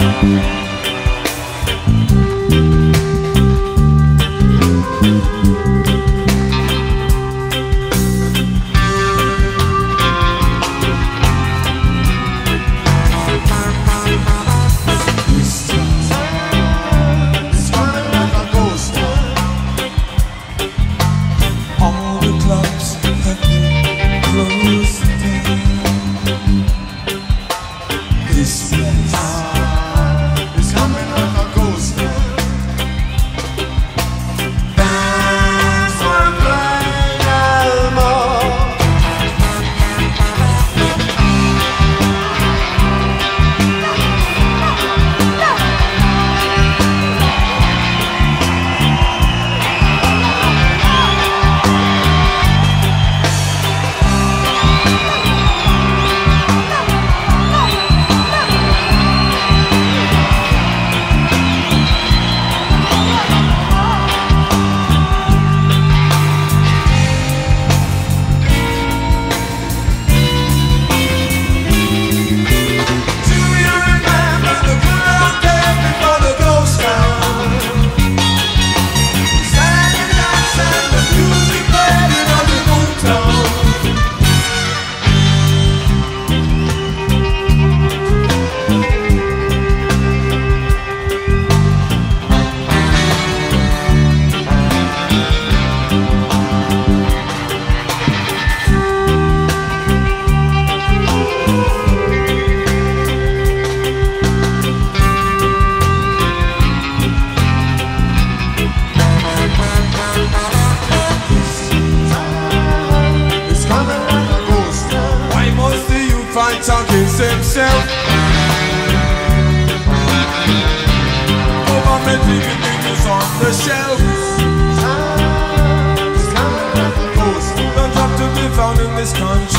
Thank same self. Over me TV things on the shelf. Don't have to be found in this country.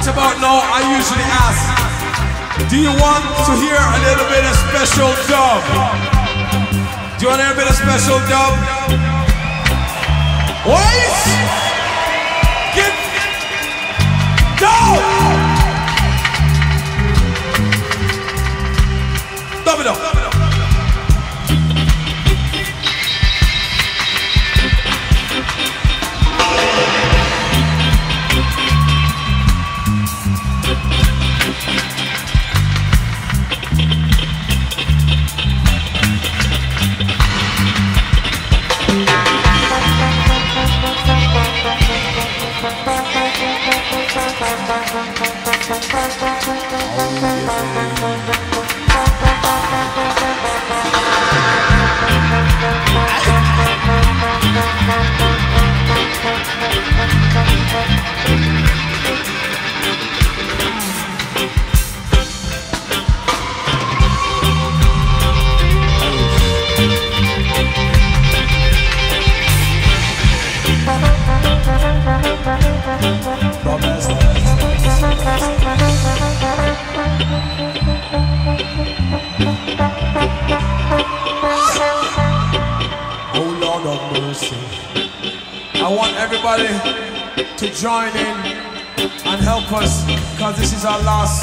About now, I usually ask, do you want to hear a little bit of special dub? Do you want to hear a bit of special dub? Oh want everybody to join in and help us because this is our last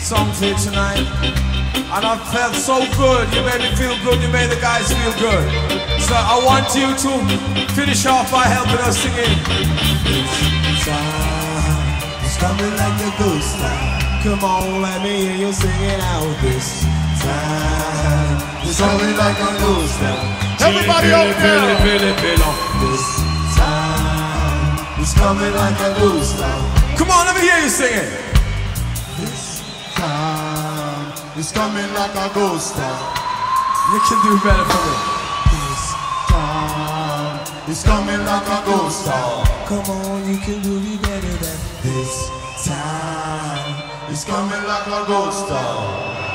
song for you tonight. And I felt so good. You made me feel good. You made the guys feel good. So I want you to finish off by helping us singing. It's coming like a ghost now. Come on, let me hear you sing it out this time. It's coming like a ghost now. Everybody out there. It's coming like a ghost now. Come on, let me hear you sing it. This time it's coming like a ghost now. You can do better for me. This time it's coming like a ghost now. Come on, you can do me better than this time. It's coming like a ghost town.